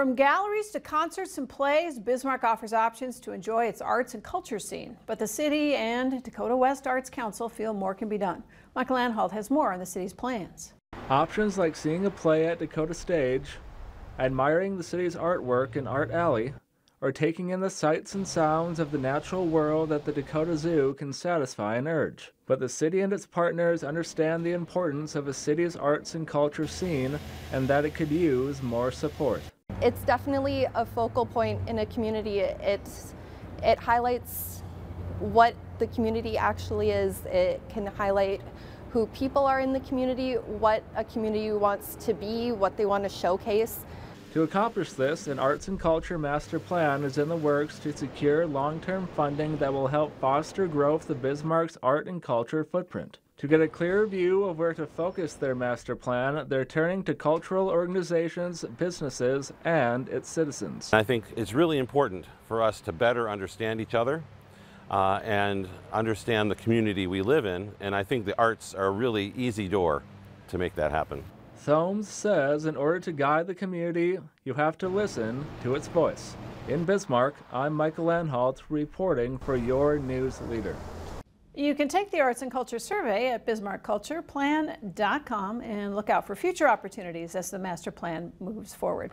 From galleries to concerts and plays, Bismarck offers options to enjoy its arts and culture scene. But the city and Dakota West Arts Council feel more can be done. Michael Anhalt has more on the city's plans. Options like seeing a play at Dakota Stage, admiring the city's artwork in Art Alley, or taking in the sights and sounds of the natural world at the Dakota Zoo can satisfy an urge. But the city and its partners understand the importance of a city's arts and culture scene and that it could use more support. It's definitely a focal point in a community. It's, it highlights what the community actually is. It can highlight who people are in the community, what a community wants to be, what they want to showcase. To accomplish this, an arts and culture master plan is in the works to secure long-term funding that will help foster growth of Bismarck's art and culture footprint. To get a clearer view of where to focus their master plan, they're turning to cultural organizations, businesses, and its citizens. I think it's really important for us to better understand each other uh, and understand the community we live in, and I think the arts are a really easy door to make that happen. Thomes says in order to guide the community, you have to listen to its voice. In Bismarck, I'm Michael Anhalt reporting for your news leader. You can take the Arts and Culture Survey at bismarckcultureplan.com and look out for future opportunities as the master plan moves forward.